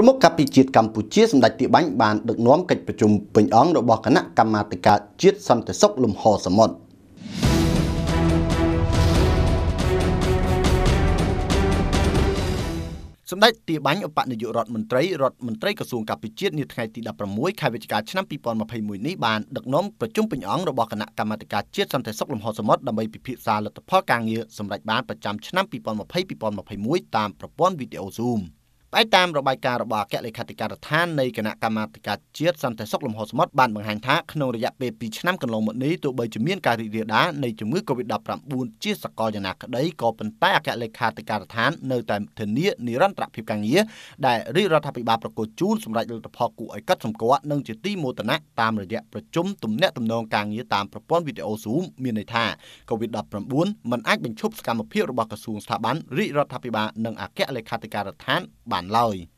ប្រមុខកាពីជាតិកម្ពុជាសម្ដេចទីបាញ់បានដឹកនាំកិច្ចប្រជុំពេញអង្គរបស់គណៈកម្មាធិការជាតិសន្តិសុខលំហសមុទ្រសម្ដេចទាបាញ់ឧបនាយករដ្ឋមន្ត្រីរដ្ឋមន្ត្រីក្រសួងការពិជាតិនាថ្ងៃទី16ខែវិច្ឆិកាឆ្នាំ2021នេះបានដឹកនាំប្រជុំពេញអង្គរបស់គណៈកម្មាធិការជាតិសន្តិសុខលំហសមុទ្រដើម្បីពិភាក្សាលទ្ធផលការងារសម្រាប់បានប្រចាំឆ្នាំ2020-2021តាមប្រព័ន្ធវីដេអូ Zoom ។ ផ្អែកតាមរបាយការណ៍របស់អគ្គលេខាធិការដ្ឋាននៃគណៈកម្មាធិការជាតិសន្តិសុខលំហសមុទ្របានបង្ហាញថាក្នុងរយៈពេល2ឆ្នាំកន្លងមកនេះទោះបីជាមានការរីករាលដាលនៃជំងឺ Covid-19 ជាសកលយ៉ាងណាក្តីក៏ប៉ុន្តែអគ្គលេខាធិការដ្ឋាននៅតែធានានិរន្តរភាពការងារដែលរាជរដ្ឋាភិបាលប្រកួតជូនសម្រាប់លទ្ធផលគួរឲ្យកត់សម្គាល់និងជាទីមោទនៈតាមរយៈប្រជុំទំនាក់ទំនងការងារតាមប្រព័ន្ធវីដេអូ Zoom មានន័យថា Covid-19 មិនអាចបញ្ឈប់សកម្មភាពរបស់ក្រសួងស្ថាប័នរាជរដ្ឋាភិបាលនិងអគ្គលេខាធិការដ្ឋានបានឡើយ។